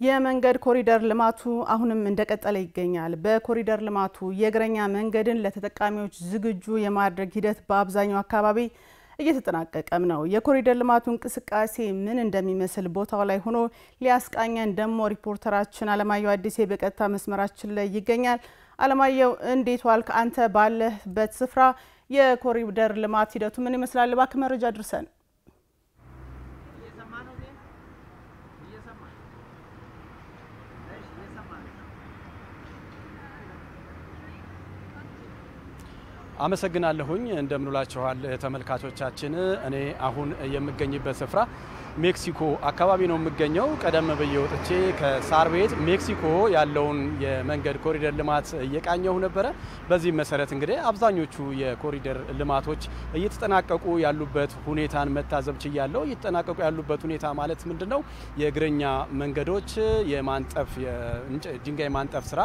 የመንገድ ኮሪደር ልማቱ አሁንም እንደቀጠለ ይገኛል። በኮሪደር ልማቱ የእግረኛ መንገድን ለተጠቃሚዎች ዝግጁ የማድረግ ሂደት በአብዛኛው አካባቢ እየተጠናቀቀም ነው። የኮሪደር ልማቱ እንቅስቃሴ ምን እንደሚመስል ቦታው ላይ ሆኖ ሊያስቃኘን ደግሞ ሪፖርተራችን አለማየሁ አዲሴ በቀጥታ መስመራችን ላይ ይገኛል። አለማየሁ እንዴት ዋልክ? አንተ ባለህበት ስፍራ የኮሪደር ልማት ሂደቱ ምን ይመስላል? እባክህ መረጃ ድርሰን። አመሰግናለሁኝ እንደምንላችኋል ተመልካቾቻችን። እኔ አሁን የምገኝበት ስፍራ ሜክሲኮ አካባቢ ነው የምገኘው። ቀደም ብዬ ወጥቼ ከሳር ቤት ሜክሲኮ ያለውን የመንገድ ኮሪደር ልማት እየቃኘሁ ነበረ። በዚህም መሰረት እንግዲህ አብዛኞቹ የኮሪደር ልማቶች እየተጠናቀቁ ያሉበት ሁኔታን መታዘብ ችያለሁ። እየተጠናቀቁ ያሉበት ሁኔታ ማለት ምንድን ነው? የእግረኛ መንገዶች የማንጠፍ ድንጋይ ማንጠፍ ስራ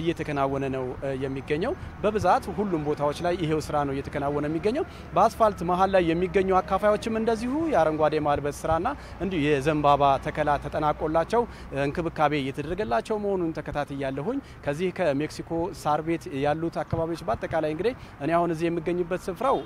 እየተከናወነ ነው የሚገኘው። በብዛት ሁሉም ቦታዎች ላይ ይሄው ስራ ነው እየተከናወነ የሚገኘው። በአስፋልት መሀል ላይ የሚገኙ አካፋዮችም እንደዚሁ የአረንጓዴ ማልበስ ስራና እንዲሁ የዘንባባ ተከላ ተጠናቆላቸው እንክብካቤ እየተደረገላቸው መሆኑን ተከታትያለሁኝ። ከዚህ ከሜክሲኮ ሳር ቤት ያሉት አካባቢዎች በአጠቃላይ እንግዲህ እኔ አሁን እዚህ የምገኝበት ስፍራው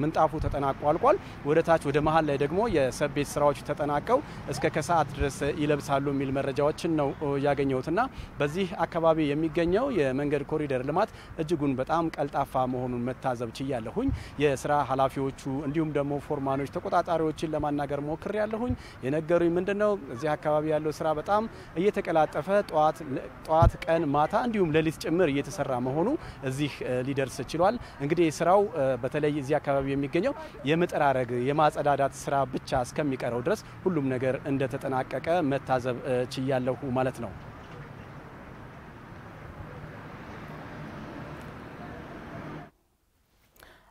ምንጣፉ ተጠናቆ አልቋል። ወደ ታች ወደ መሀል ላይ ደግሞ የሰብ ቤት ስራዎች ተጠናቀው እስከ ከሰዓት ድረስ ይለብሳሉ የሚል መረጃዎችን ነው ያገኘሁትና በዚህ አካባቢ የሚገኘው የመንገድ ኮሪደር ልማት እጅጉን በጣም ቀልጣፋ መሆኑን መታዘብ ችያለሁኝ። የስራ ኃላፊዎቹ እንዲሁም ደግሞ ፎርማኖች፣ ተቆጣጣሪዎችን ለማናገር ሞክሬያለሁኝ የነገሩኝ ምንድነው እዚህ አካባቢ ያለው ስራ በጣም እየተቀላጠፈ ጠዋት፣ ቀን፣ ማታ እንዲሁም ሌሊት ጭምር እየተሰራ መሆኑ እዚህ ሊደርስ ችሏል። እንግዲህ ስራው በተለይ እዚህ አካባቢ የሚገኘው የመጠራረግ የማጸዳዳት ስራ ብቻ እስከሚቀረው ድረስ ሁሉም ነገር እንደተጠናቀቀ መታዘብ ችያለሁ ማለት ነው።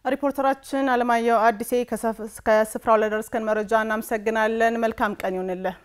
ሪፖርተራችን አለማየሁ አዲሴ ከስፍራው ለደረስከን መረጃ እናመሰግናለን። መልካም ቀን ይሁንልህ።